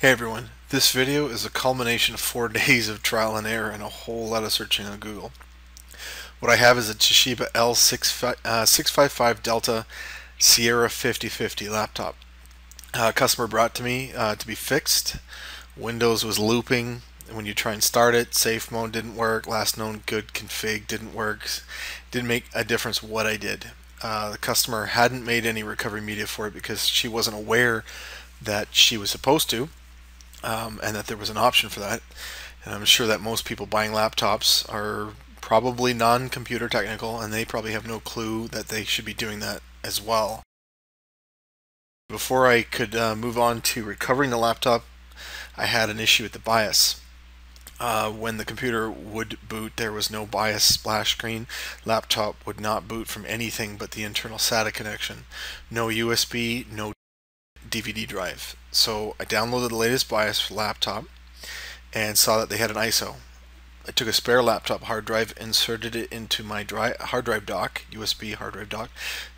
Hey everyone, this video is a culmination of four days of trial and error and a whole lot of searching on Google. What I have is a Toshiba L655 uh, Delta Sierra 5050 laptop. Uh, customer brought to me uh, to be fixed. Windows was looping. When you try and start it, safe mode didn't work. Last known good config didn't work. Didn't make a difference what I did. Uh, the customer hadn't made any recovery media for it because she wasn't aware that she was supposed to um, and that there was an option for that. And I'm sure that most people buying laptops are probably non-computer technical and they probably have no clue that they should be doing that as well. Before I could uh, move on to recovering the laptop, I had an issue with the BIOS. Uh, when the computer would boot, there was no BIOS splash screen. Laptop would not boot from anything but the internal SATA connection. No USB, no DVD drive. So I downloaded the latest BIOS laptop and saw that they had an ISO. I took a spare laptop hard drive, inserted it into my dry, hard drive dock, USB hard drive dock,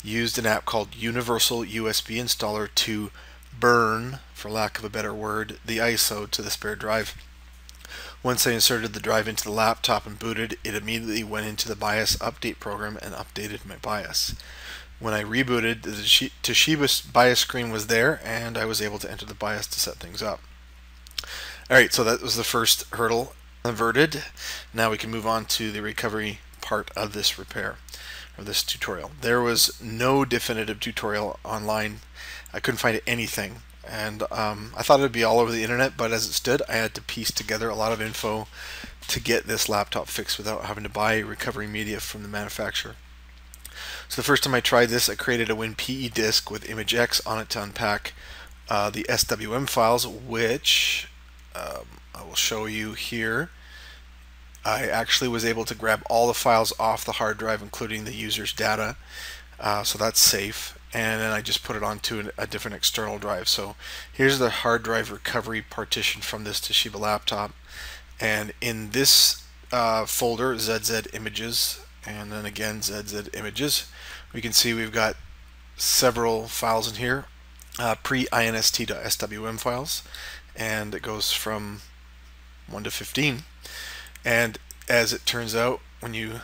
used an app called Universal USB Installer to burn, for lack of a better word, the ISO to the spare drive. Once I inserted the drive into the laptop and booted, it immediately went into the BIOS update program and updated my BIOS. When I rebooted, the Toshiba BIOS screen was there and I was able to enter the BIOS to set things up. Alright, so that was the first hurdle averted. Now we can move on to the recovery part of this repair, of this tutorial. There was no definitive tutorial online. I couldn't find anything. And um, I thought it would be all over the internet, but as it stood, I had to piece together a lot of info to get this laptop fixed without having to buy recovery media from the manufacturer. So the first time I tried this, I created a WinPE disk with ImageX on it to unpack uh, the SWM files, which um, I will show you here. I actually was able to grab all the files off the hard drive, including the user's data, uh, so that's safe. And then I just put it onto a different external drive. So here's the hard drive recovery partition from this Toshiba laptop. And in this uh, folder, ZZ Images, and then again ZZ Images, we can see we've got several files in here, uh, pre-inst.swm files, and it goes from 1 to 15. And as it turns out, when you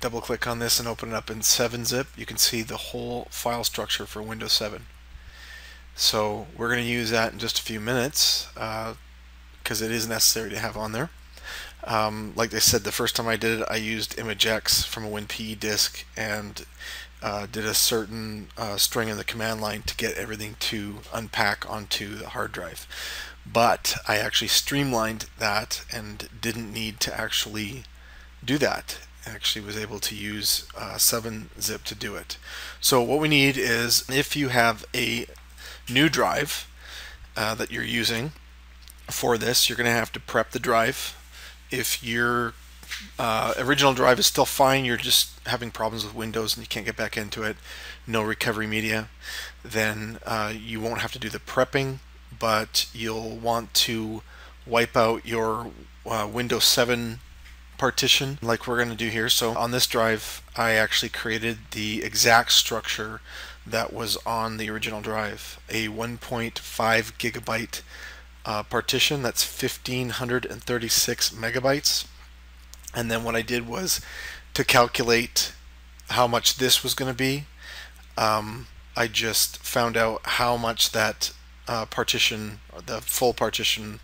double click on this and open it up in 7-zip, you can see the whole file structure for Windows 7. So we're going to use that in just a few minutes because uh, it is necessary to have on there. Um, like I said, the first time I did it, I used ImageX from a WinPE disk and uh, did a certain uh, string in the command line to get everything to unpack onto the hard drive. But I actually streamlined that and didn't need to actually do that. I actually was able to use uh, 7-zip to do it. So what we need is if you have a new drive uh, that you're using for this, you're going to have to prep the drive. If you're uh, original drive is still fine, you're just having problems with Windows and you can't get back into it, no recovery media, then uh, you won't have to do the prepping, but you'll want to wipe out your uh, Windows 7 partition like we're going to do here. So on this drive, I actually created the exact structure that was on the original drive, a 1.5 gigabyte uh, partition that's 1536 megabytes and then what I did was to calculate how much this was going to be, um, I just found out how much that uh, partition, the full partition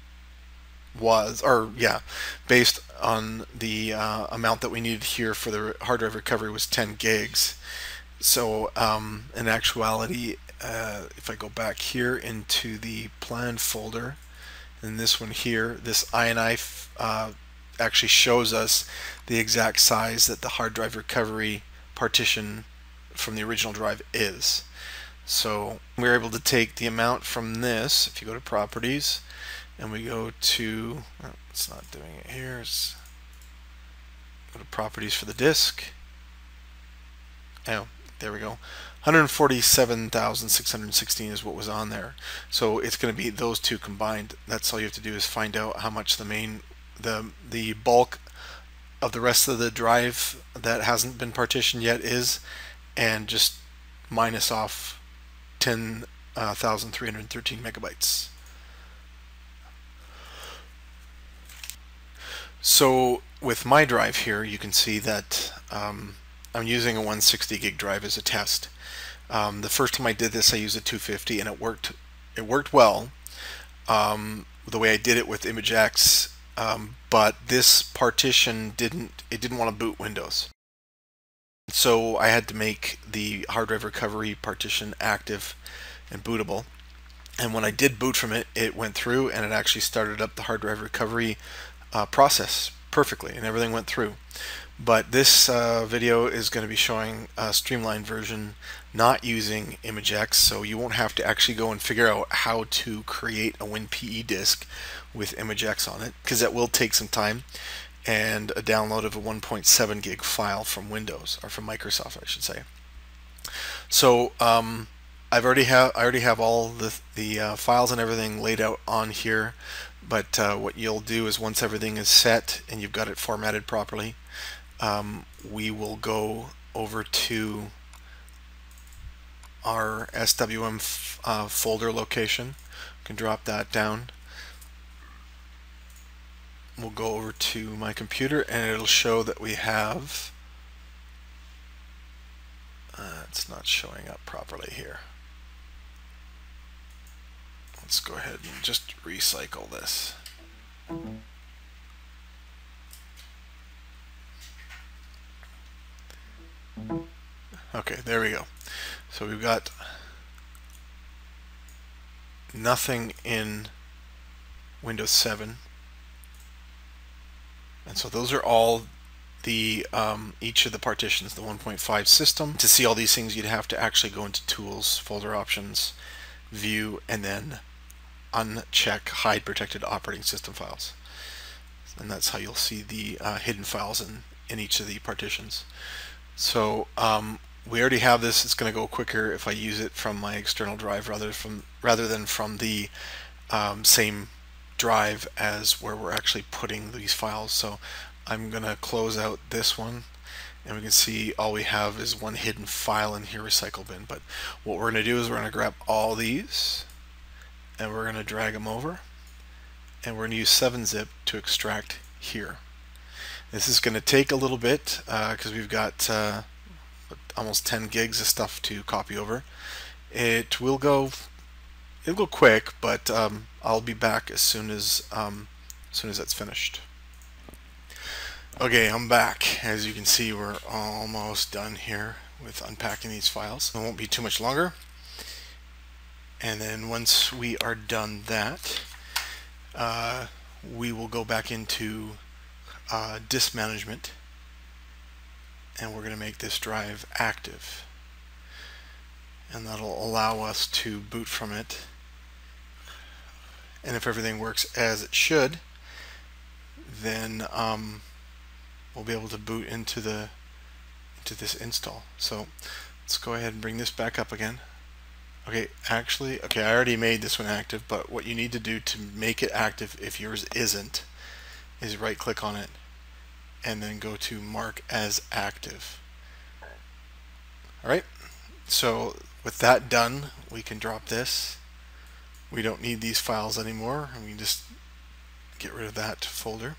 was, or yeah, based on the uh, amount that we needed here for the hard drive recovery was 10 gigs. So um, in actuality, uh, if I go back here into the plan folder, in this one here, this INI uh, actually shows us the exact size that the hard drive recovery partition from the original drive is. So we're able to take the amount from this, if you go to properties, and we go to, oh, it's not doing it here, it's, go to properties for the disk. Oh, there we go. 147,616 is what was on there. So it's going to be those two combined. That's all you have to do is find out how much the main, the, the bulk of the rest of the drive that hasn't been partitioned yet is, and just minus off 10,313 uh, megabytes. So with my drive here, you can see that um, I'm using a 160 gig drive as a test. Um, the first time I did this, I used a 250, and it worked. It worked well. Um, the way I did it with ImageX, um, but this partition didn't. It didn't want to boot Windows. So I had to make the hard drive recovery partition active and bootable. And when I did boot from it, it went through and it actually started up the hard drive recovery uh, process perfectly and everything went through. But this uh, video is going to be showing a streamlined version not using ImageX so you won't have to actually go and figure out how to create a WinPE disk with ImageX on it because that will take some time and a download of a 1.7 gig file from Windows or from Microsoft I should say. So um, I've already have I already have all the the uh, files and everything laid out on here but uh, what you'll do is once everything is set and you've got it formatted properly um, we will go over to our SWM uh, folder location. You can drop that down. We'll go over to my computer and it'll show that we have uh, it's not showing up properly here. Let's go ahead and just recycle this. Okay, there we go. So we've got nothing in Windows 7. And so those are all the um, each of the partitions, the 1.5 system. To see all these things, you'd have to actually go into Tools, Folder Options, View, and then uncheck hide protected operating system files. And that's how you'll see the uh, hidden files in, in each of the partitions. So um, we already have this. It's going to go quicker if I use it from my external drive rather from rather than from the um, same drive as where we're actually putting these files. So I'm going to close out this one and we can see all we have is one hidden file in here recycle bin but what we're going to do is we're going to grab all these and we're going to drag them over and we're going to use 7-zip to extract here. This is going to take a little bit because uh, we've got uh, almost 10 gigs of stuff to copy over. It will go it'll go quick, but um, I'll be back as soon as um, as soon as that's finished. Okay, I'm back. As you can see, we're almost done here with unpacking these files. It won't be too much longer. And then once we are done that, uh, we will go back into uh, disk management and we're going to make this drive active. And that'll allow us to boot from it. And if everything works as it should, then um, we'll be able to boot into the into this install. So let's go ahead and bring this back up again. Okay, actually, okay, I already made this one active, but what you need to do to make it active if yours isn't is right click on it and then go to mark as active. Alright, so with that done, we can drop this. We don't need these files anymore, we can just get rid of that folder.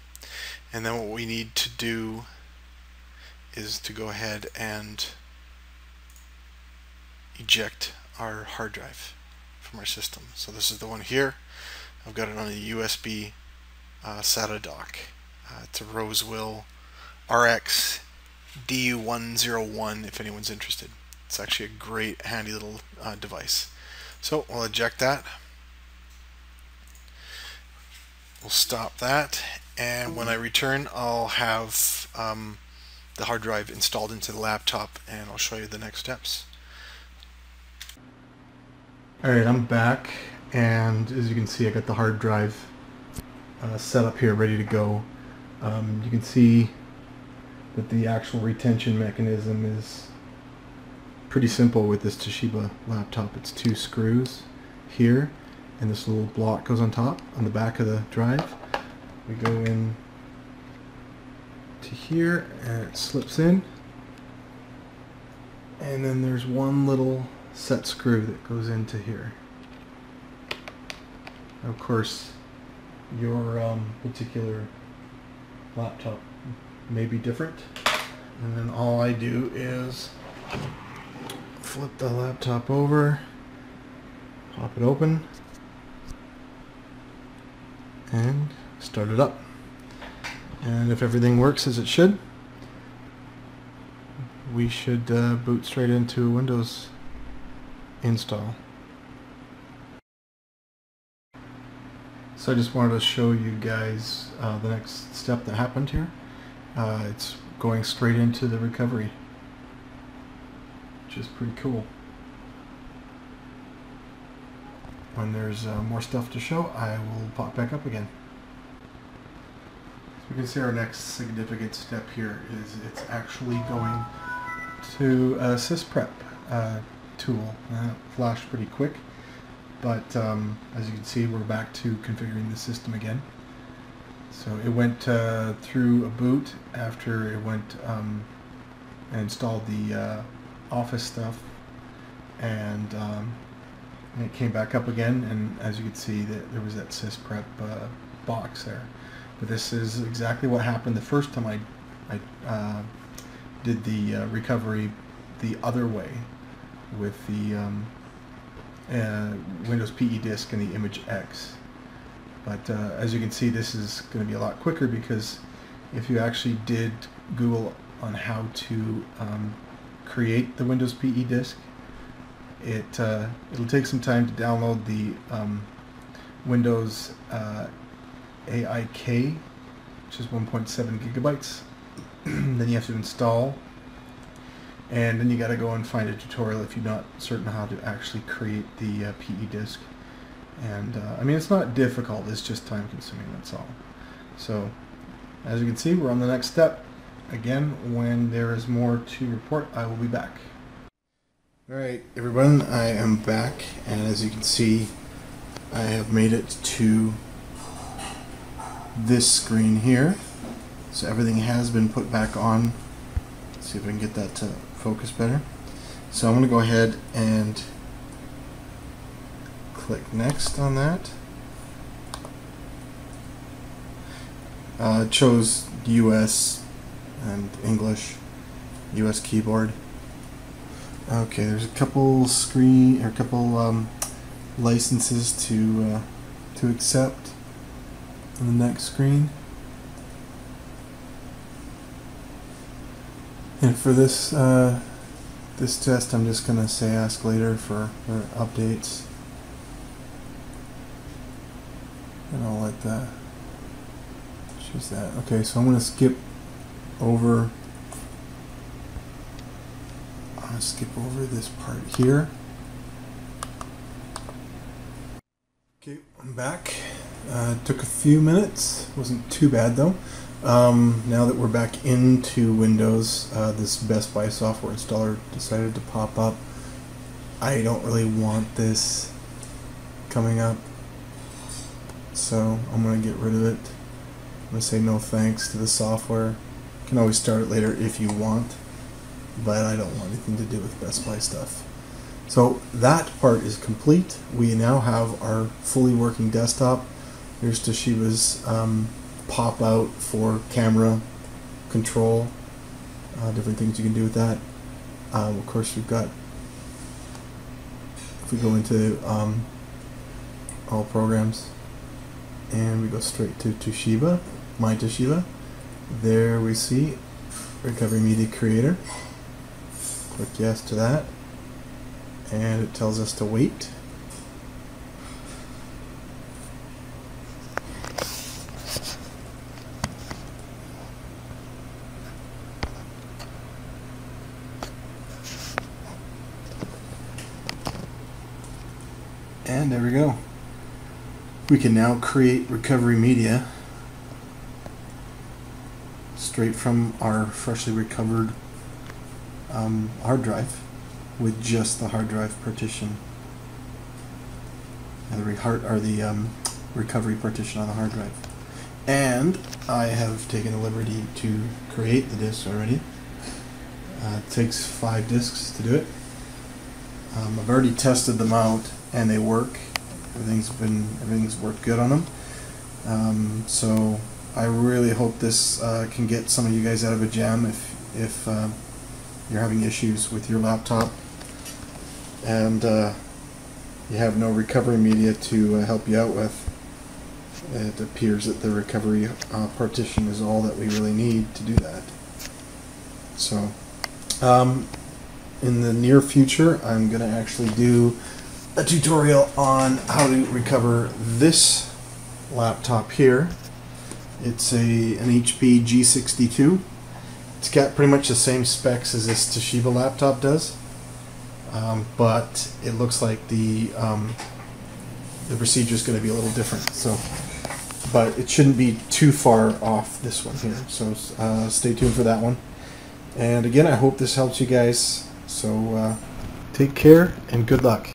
And then what we need to do is to go ahead and eject our hard drive from our system. So this is the one here. I've got it on a USB uh, SATA dock. Uh, it's a Rosewill RX DU101 if anyone's interested. It's actually a great handy little uh, device. So we'll eject that. We'll stop that and when I return I'll have um, the hard drive installed into the laptop and I'll show you the next steps. Alright, I'm back, and as you can see, I got the hard drive uh, set up here, ready to go. Um, you can see that the actual retention mechanism is pretty simple with this Toshiba laptop. It's two screws here, and this little block goes on top, on the back of the drive. We go in to here, and it slips in. And then there's one little set screw that goes into here. Of course, your um, particular laptop may be different. And then all I do is flip the laptop over, pop it open, and start it up. And if everything works as it should, we should uh, boot straight into Windows install. So I just wanted to show you guys uh, the next step that happened here. Uh, it's going straight into the recovery, which is pretty cool. When there's uh, more stuff to show, I will pop back up again. So we can see our next significant step here is it's actually going to a sysprep uh, tool. Uh, flashed pretty quick. But um, as you can see, we're back to configuring the system again. So it went uh, through a boot after it went um, and installed the uh, office stuff and, um, it came back up again and as you can see that there was that sysprep uh, box there. But this is exactly what happened the first time I, I uh, did the uh, recovery the other way with the um, uh, Windows PE disk and the Image X. But uh, as you can see, this is going to be a lot quicker because if you actually did Google on how to um, create the Windows PE disk, it uh, it'll take some time to download the um, Windows uh, AIK, which is 1.7 gigabytes. then you have to install and then you got to go and find a tutorial if you're not certain how to actually create the uh, PE disk. And uh, I mean it's not difficult it's just time consuming that's all. So as you can see we're on the next step. Again when there is more to report I will be back. Alright everyone I am back and as you can see I have made it to this screen here. So everything has been put back on. Let's see if I can get that to focus better. So I'm going to go ahead and click next on that. Uh, chose US and English, US keyboard. Okay, there's a couple screen or a couple um, licenses to uh, to accept on the next screen. And for this uh, this test, I'm just gonna say ask later for, for updates, and I'll let that choose that. Okay, so I'm gonna skip over. I'm gonna skip over this part here. Okay, I'm back. Uh, took a few minutes. wasn't too bad though. Um, now that we're back into Windows, uh, this Best Buy software installer decided to pop up. I don't really want this coming up, so I'm going to get rid of it. I'm going to say no thanks to the software. You can always start it later if you want, but I don't want anything to do with Best Buy stuff. So that part is complete. We now have our fully working desktop. Here's Toshiba's um, pop out for camera control, uh, different things you can do with that. Um, of course, we've got, if we go into um, all programs and we go straight to Toshiba, My Toshiba, there we see Recovery Media Creator. Click yes to that and it tells us to wait. And there we go. We can now create recovery media straight from our freshly recovered um, hard drive with just the hard drive partition and the or the um, recovery partition on the hard drive. And I have taken the liberty to create the disks already. Uh, it takes five disks to do it. Um, I've already tested them out and they work. Everything's been everything's worked good on them. Um, so I really hope this uh, can get some of you guys out of a jam if if uh, you're having issues with your laptop and uh, you have no recovery media to uh, help you out with. It appears that the recovery uh, partition is all that we really need to do that. So, um, in the near future, I'm going to actually do a tutorial on how to recover this laptop here. It's a an HP G62. It's got pretty much the same specs as this Toshiba laptop does, um, but it looks like the um, the procedure is going to be a little different. So, but it shouldn't be too far off this one here. So uh, stay tuned for that one. And again, I hope this helps you guys. So uh, take care and good luck.